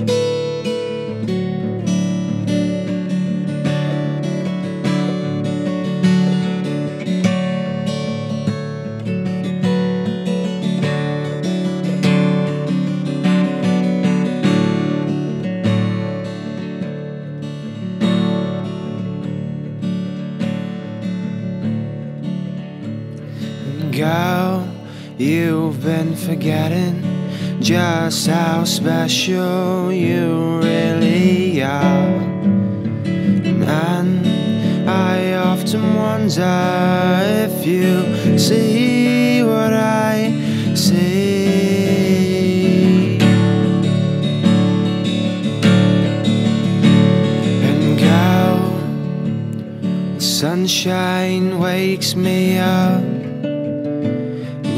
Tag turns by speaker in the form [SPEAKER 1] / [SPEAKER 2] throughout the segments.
[SPEAKER 1] Girl, you've been forgetting just how special you really are. And I often wonder if you see what I see. And girl, the sunshine wakes me up.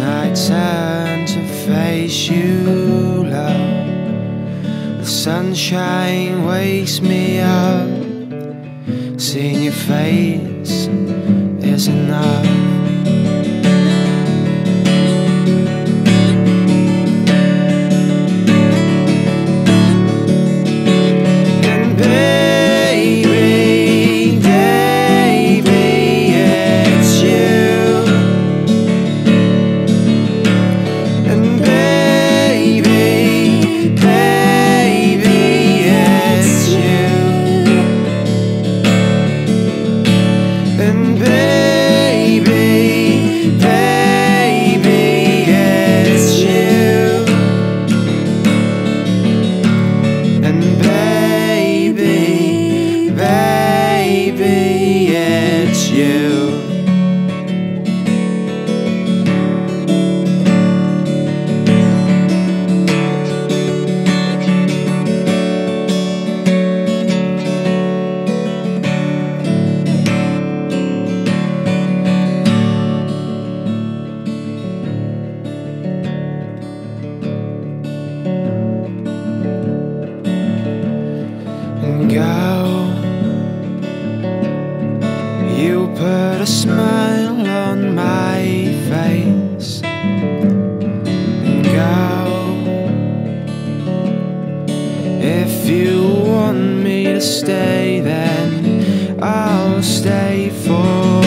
[SPEAKER 1] I turn to face you, love. The sunshine wakes me up. Seeing your face is enough. You put a smile on my face and go. If you want me to stay, then I'll stay for.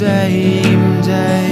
[SPEAKER 1] same day.